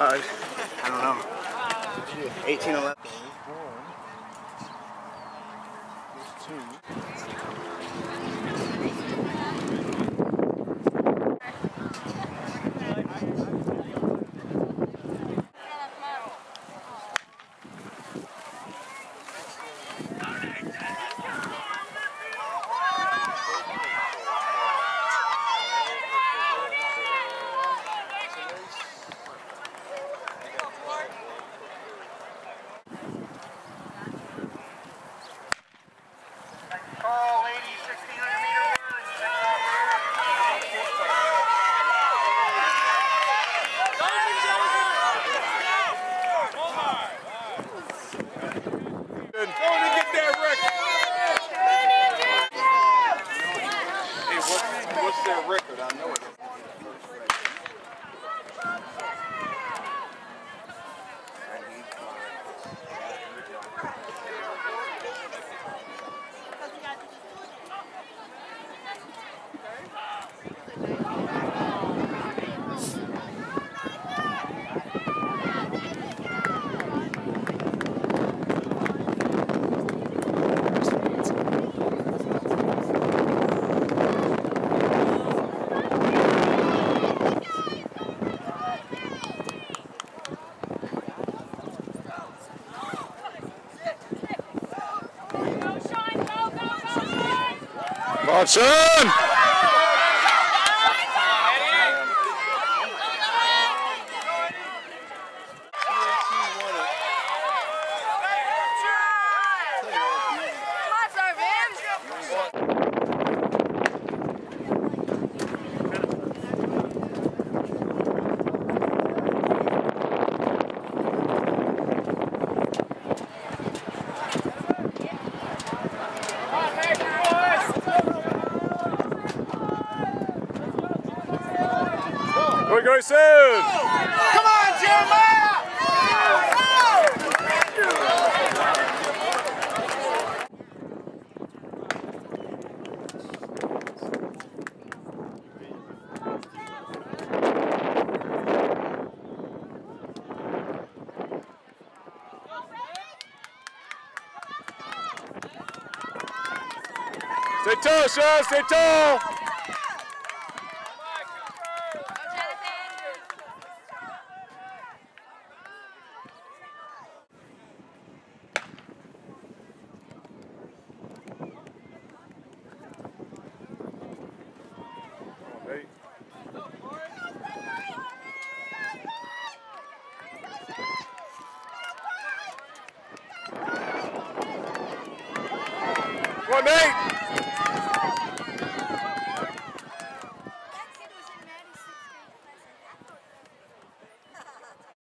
I don't know. 1811. What's, their record? I know it. Come on, We're going soon! Come on, Jeremiah! Stay tall, Sean, stay tall! Come on, Nate!